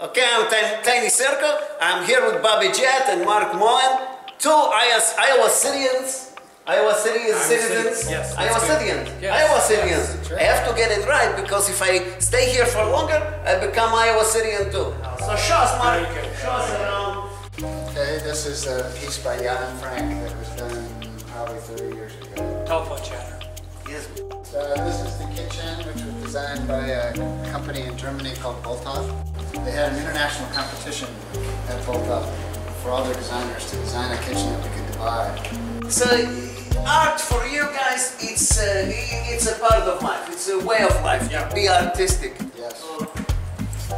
Okay, I'm Tiny, Tiny Sirko. I'm here with Bobby Jett and Marc Moen, two Iowa, Iowa Citians. Iowa City Iowa citizens. City, yes, Iowa that's good. Citians. Yes, Iowa yes, Citians. that's I have to get it right because if I stay here for longer, I become Iowa Citian too. So show us, Marc. Very good. Show us around. Okay, this is a piece by Jan Frank that was done probably 30 years ago. Telephone chatter. Yes. Uh, this is the kitchen, which was designed by a company in Germany called Bulthaup. They had an international competition at Bulthaup for all their designers to design a kitchen that we could divide. So art for you guys, it's uh, it's a part of life. It's a way of life. Yeah. Be artistic. Yes.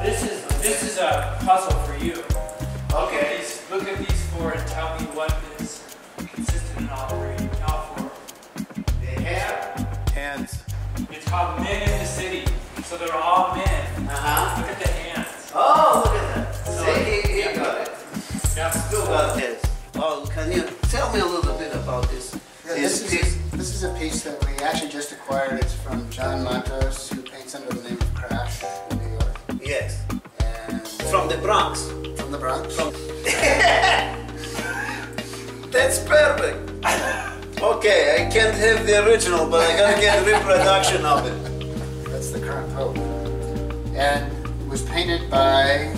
This is this is a puzzle for you. Look at Okay. these, look at these four and tell me what is consistent in all three. Called Men in the City. So they're all men. Uh huh. Look at the hands. Oh, look at that. So, See, he, he yeah. got it. Yep. Still got this. Oh, can you tell me a little bit about this? Yeah, this this, is, this is a piece that we actually just acquired. It's from John Matos, who paints under the name of Crash in New York. Yes. And From the Bronx. from the Bronx. From That's perfect. Okay, I can't have the original, but I gotta get a reproduction of it. That's the current Pope. And it was painted by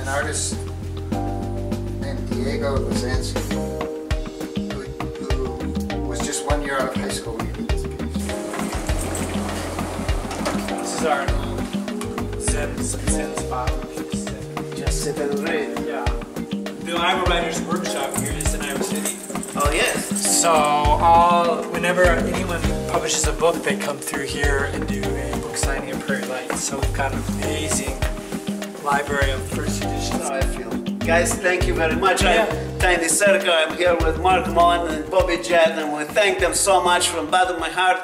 an artist named Diego Lazansky, who, who was just one year out of high school when he did this piece. This is our um, Zen Zen spot. Just sit and read. Yeah. The Iowa Writers Workshop here is in Iowa City. Oh yes. So all whenever anyone publishes a book, they come through here and do a book signing at Prairie Lights. So we've got an amazing library of first editions. That's how I feel. Guys, thank you very much. Yeah. I'm Tiny Sirko. I'm here with Marc Moen and Bobby Jett, and we thank them so much from the bottom of my heart.